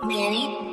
Manny?